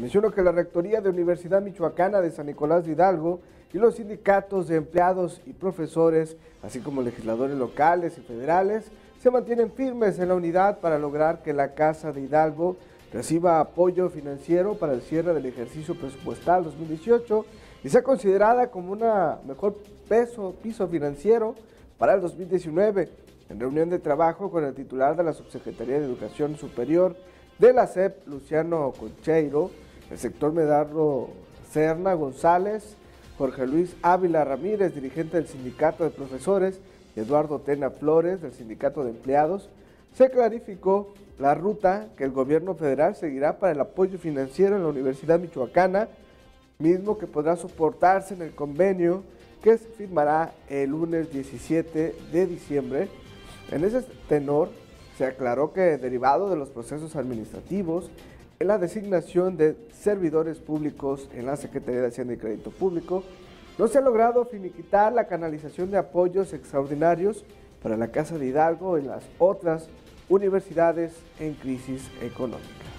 mencionó que la Rectoría de Universidad Michoacana de San Nicolás de Hidalgo y los sindicatos de empleados y profesores, así como legisladores locales y federales, se mantienen firmes en la unidad para lograr que la Casa de Hidalgo reciba apoyo financiero para el cierre del ejercicio presupuestal 2018 y sea considerada como una mejor piso financiero para el 2019. En reunión de trabajo con el titular de la Subsecretaría de Educación Superior de la SEP, Luciano Concheiro, el sector Medardo Serna González, Jorge Luis Ávila Ramírez, dirigente del Sindicato de Profesores, y Eduardo Tena Flores, del Sindicato de Empleados, se clarificó la ruta que el gobierno federal seguirá para el apoyo financiero en la Universidad Michoacana, mismo que podrá soportarse en el convenio que se firmará el lunes 17 de diciembre. En ese tenor, se aclaró que derivado de los procesos administrativos, la designación de servidores públicos en la Secretaría de Hacienda y Crédito Público, no se ha logrado finiquitar la canalización de apoyos extraordinarios para la Casa de Hidalgo en las otras universidades en crisis económica.